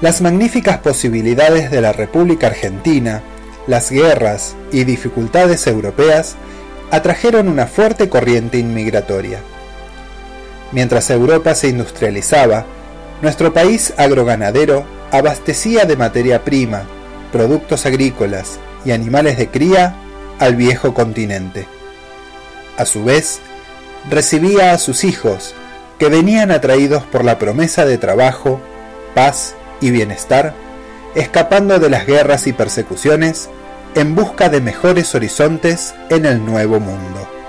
Las magníficas posibilidades de la República Argentina, las guerras y dificultades europeas atrajeron una fuerte corriente inmigratoria. Mientras Europa se industrializaba, nuestro país agroganadero abastecía de materia prima, productos agrícolas y animales de cría al viejo continente. A su vez, recibía a sus hijos, que venían atraídos por la promesa de trabajo, paz y bienestar, escapando de las guerras y persecuciones en busca de mejores horizontes en el nuevo mundo.